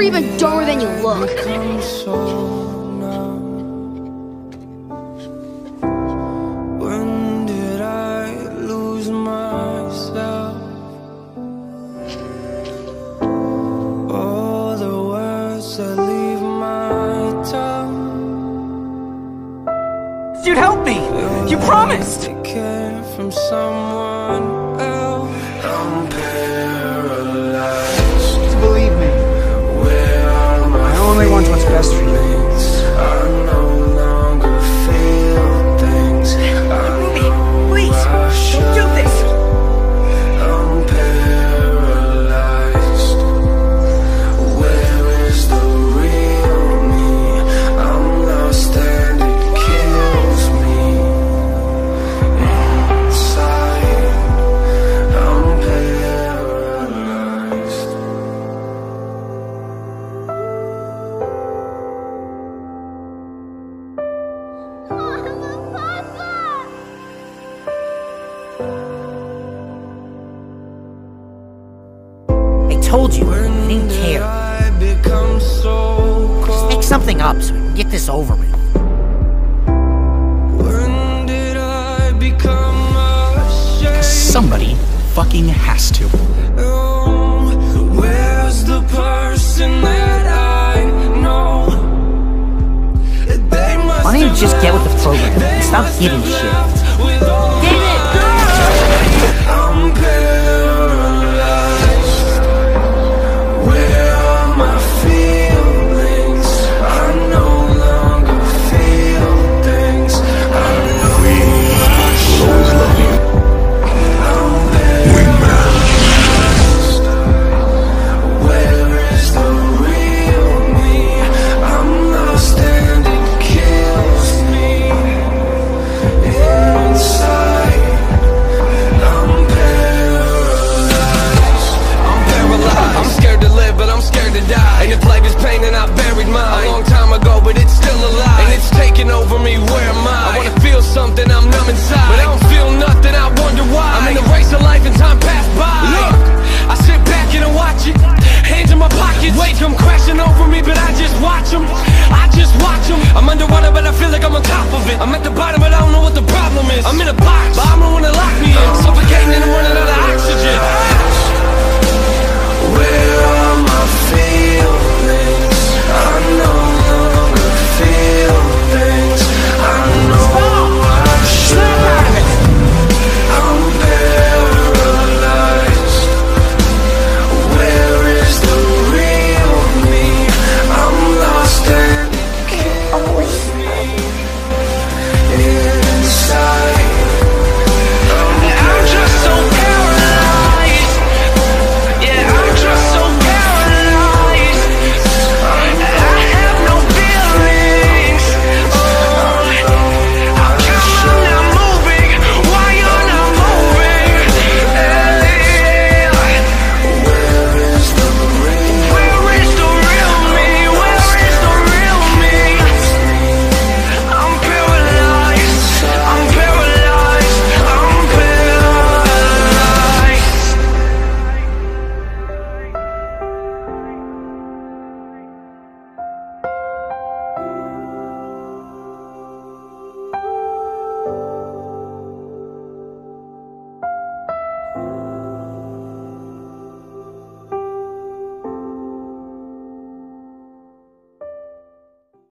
You're even dumber than you look. Come so numb. When did I lose myself? All the words that leave my tongue. You'd help me! You promised! It came from someone else. Best you. I no told you, I didn't care. I become so Just make something up so we can get this over with. When did I become ashamed? Somebody fucking has to. Oh, Where's the person that I know? They must Why don't you just get with the program and stop must giving have shit? taking over me, where am I? I wanna feel something, I'm numb inside But I don't feel nothing, I wonder why I'm in the race of life and time